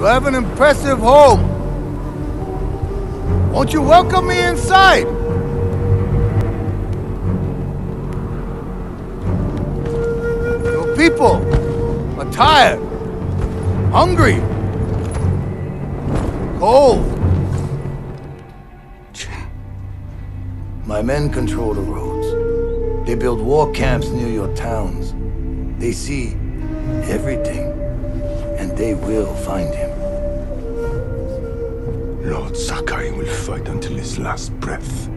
You have an impressive home. Won't you welcome me inside? Your people are tired, hungry, cold. My men control the roads. They build war camps near your towns. They see everything, they will find him. Lord Sakai will fight until his last breath.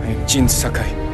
I am Jin Sakai.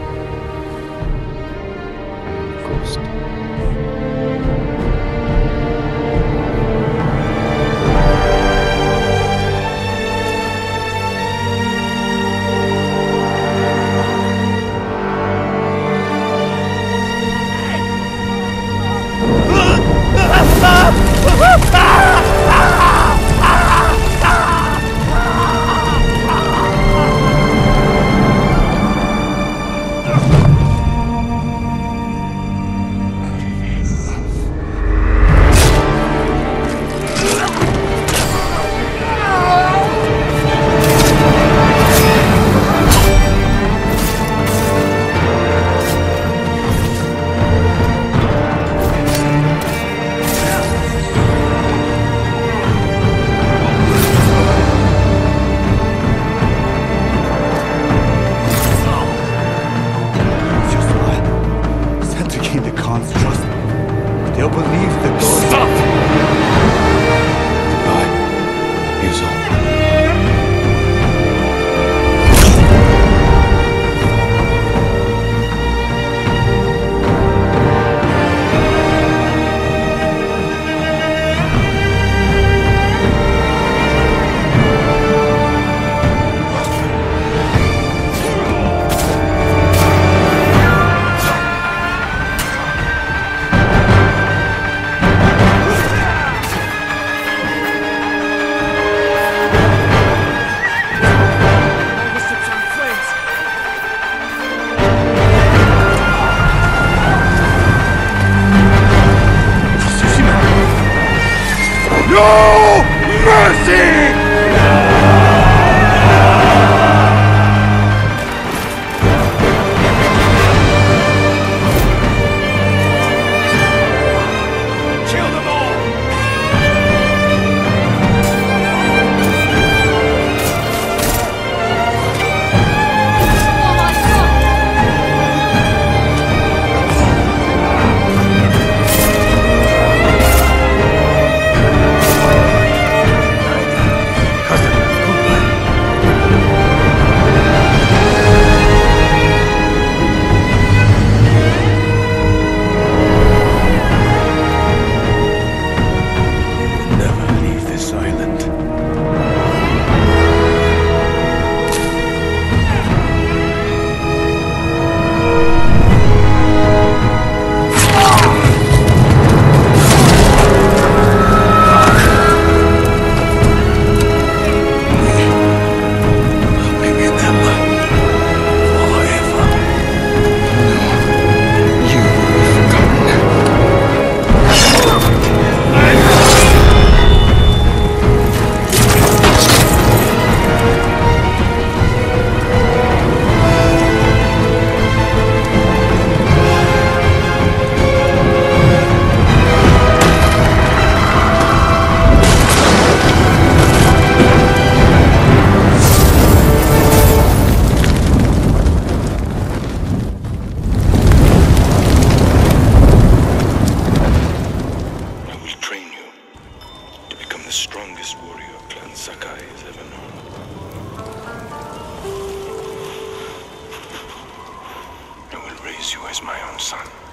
No mercy! You as my own son.